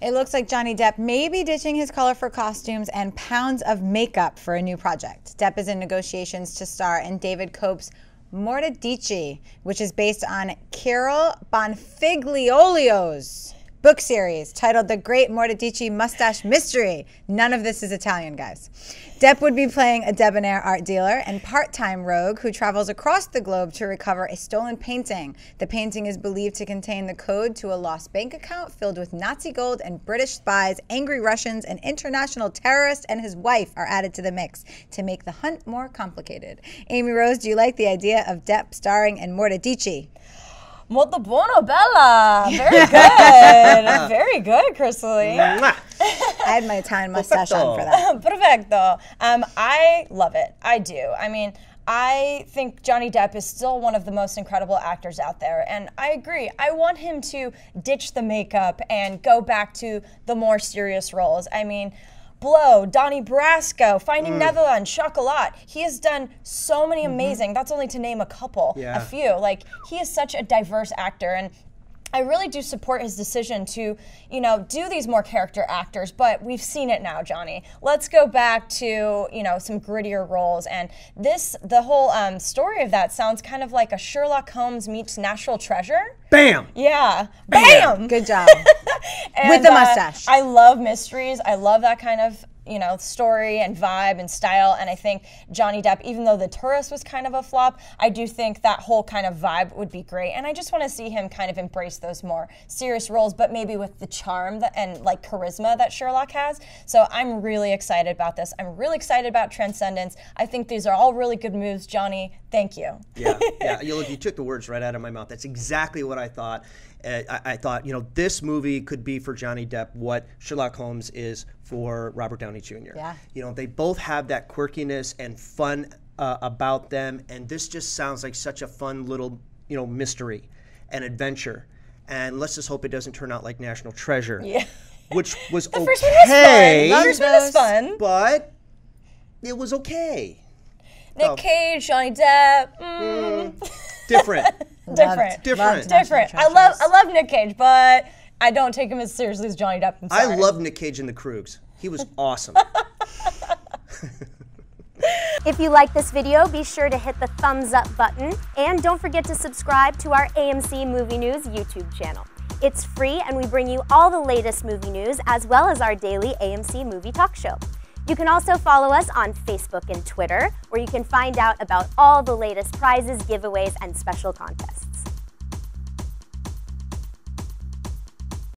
It looks like Johnny Depp may be ditching his colorful costumes and pounds of makeup for a new project. Depp is in negotiations to star in David Koepp's Mortadecai, which is based on Kyril Bonfiglioli's book series titled The Great Mortadecai Mustache Mystery. None of this is Italian, guys. Depp would be playing a debonair art dealer and part time rogue who travels across the globe to recover a stolen painting. The painting is believed to contain the code to a lost bank account filled with Nazi gold and British spies, angry Russians, an international terrorist, and his wife are added to the mix to make the hunt more complicated. Amy Rose, do you like the idea of Depp starring in Mortadecai? Molto buono, Bella. Very good. Very good, Chrisley. I had my Italian mustache on for that. Perfecto. Um, I love it. I do. I mean, I think Johnny Depp is still one of the most incredible actors out there. And I agree. I want him to ditch the makeup and go back to the more serious roles. I mean, Blow, Donnie Brasco, Finding Mm. Neverland, Chocolat. He has done so many amazing, that's only to name a couple, Yeah. a few. Like, he is such a diverse actor. And I really do support his decision to, you know, do these more character actors, but we've seen it now, Johnny. Let's go back to, you know, some grittier roles. And this, the whole um, story of that sounds kind of like a Sherlock Holmes meets National Treasure. Bam! Yeah. Bam! Good job. And, With the uh, mustache. I love mysteries. I love that kind of you know story and vibe and style. And I think Johnny Depp, even though The Tourist was kind of a flop, I do think that whole kind of vibe would be great. And I just want to see him kind of embrace those more serious roles, but maybe with the charm that, and like charisma that Sherlock has. So I'm really excited about this. I'm really excited about Transcendence. I think these are all really good moves, Johnny. Thank you. yeah, yeah. You look, you took the words right out of my mouth. That's exactly what I thought. Uh, I, I thought, you know, this movie could be for Johnny Depp what Sherlock Holmes is for Robert Downey Jr. Yeah. You know, they both have that quirkiness and fun uh, about them, and this just sounds like such a fun little, you know, mystery and adventure. And let's just hope it doesn't turn out like National Treasure. Yeah. Which was The okay. first one was fun. The first one was fun. But it was okay. Nick Oh. Cage, Johnny Depp. mm. Different. different, Different. Loved different. I love, I love Nick Cage, but I don't take him as seriously as Johnny Depp. I'm I love Nick Cage in the Croods. He was awesome. If you like this video, be sure to hit the thumbs up button and don't forget to subscribe to our AMC Movie News YouTube channel. It's free and we bring you all the latest movie news as well as our daily AMC Movie Talk Show. You can also follow us on Facebook and Twitter, where you can find out about all the latest prizes, giveaways, and special contests.